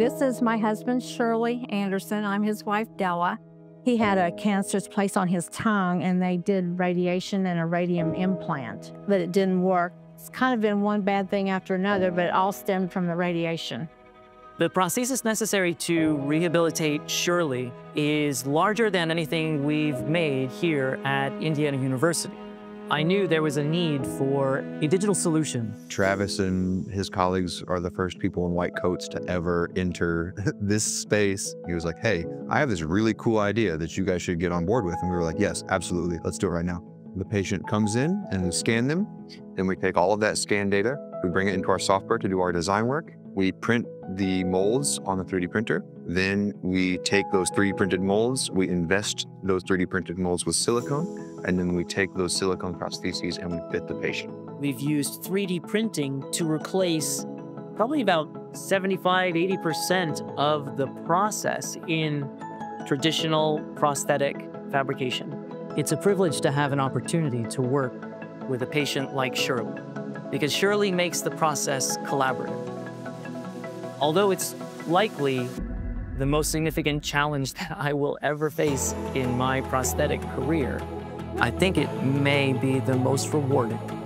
This is my husband, Shirley Anderson. I'm his wife, Della. He had a cancerous place on his tongue, and they did radiation and a radium implant, but it didn't work. It's kind of been one bad thing after another, but it all stemmed from the radiation. The prosthesis necessary to rehabilitate Shirley is larger than anything we've made here at Indiana University. I knew there was a need for a digital solution. Travis and his colleagues are the first people in white coats to ever enter this space. He was like, hey, I have this really cool idea that you guys should get on board with. And we were like, yes, absolutely. Let's do it right now. The patient comes in and we scan them. Then we take all of that scan data, we bring it into our software to do our design work. We print the molds on the 3D printer. Then we take those 3D printed molds, we invest those 3D printed molds with silicone, and then we take those silicone prostheses and we fit the patient. We've used 3D printing to replace probably about 75, 80% of the process in traditional prosthetic fabrication. It's a privilege to have an opportunity to work with a patient like Shirley, because Shirley makes the process collaborative. Although it's likely the most significant challenge that I will ever face in my prosthetic career, I think it may be the most rewarding.